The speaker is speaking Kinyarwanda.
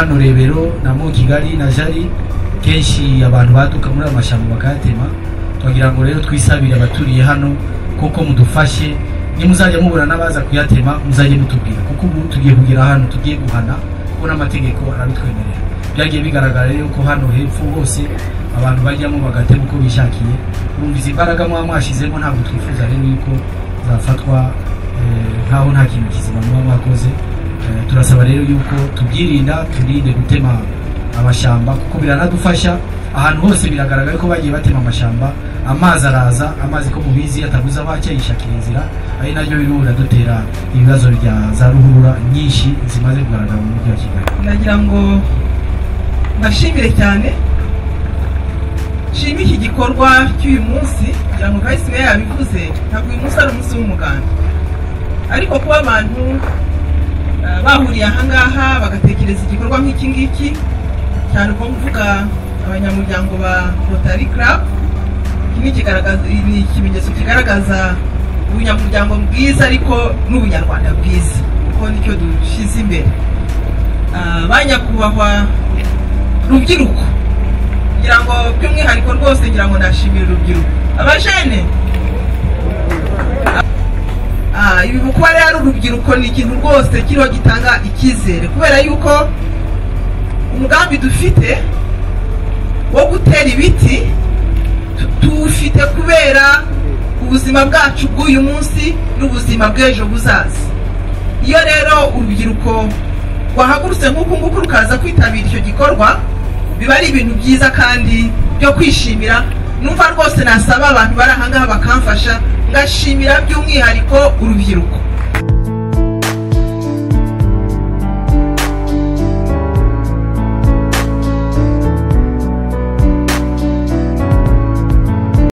hano rebero na mo kigali na jari kenshi abantu baduka muri ayo mashyamba bakayatema. Twagira ngo rero twisabire abaturiye hano kuko mudufashe nimuzajya mubura n'abaza kuyatema muzajye mutubwira. Kuko ubu tugiye kugera hano tugiye guhana kuko n'amategeko arabitwemerera. Byagiye bigaragara rero ko hano hepfo hose abantu bajyamo bagatema uko bishakiye. Bumvise imbaraga muba mwashizemo ntabwo twifuza rero yuko zafatwa eh, nkaho nta kintu kizima muba mwakoze. Turasaba rero yuko tubyirinda turinde gutema amashyamba kuko biranadufasha ahantu hose biragaragara ko bagiye batema amashyamba amazi araza amazi ko mubizi atabuze aho aca yishakira inzira ari naryo birimo biradutera ibibazo bya za ruhurura nyinshi zimaze kugaragara mu mujyi wa kigali. Ndagira ngo mbashimire cyane nshime iki gikorwa cy'uyu munsi kugira ngo kahise ibe yabivuze ntabwo uyu munsi ari umunsi w'umuganda. Ariko kuba abantu bahuriye ahangaha bagatekereza igikorwa nk'iki ngiki. Cyane ko mvuga abanyamuryango ba rotary club iki ni ikimenyetso kigaragaza ubunyamuryango bwiza ariko n'ubunyarwanda bwiza. Kuko ni cyo dushyize imbere. Ah, ba nyakubahwa rubyiruko. Ngira ngo by'umwihariko rwose ngira ngo nashimira urubyiruko. Abajene kuba rero urubyiruko ni ikintu rwose kiriho gitanga icyizere. Kubera yuko umugambi dufite wo gutera ibiti tu- tuwufite kubera ubuzima bwacu bw'uyu munsi n'ubuzima bw'ejo buzaza. Iyo rero urubyiruko rwahagurutse nk'uku nguku rukaza kwitabira icyo gikorwa biba ari ibintu byiza kandi byo kwishimira. Numva rwose nasaba abantu bari ahangaha bakamfasha ngashimira by'umwihariko urubyiruko.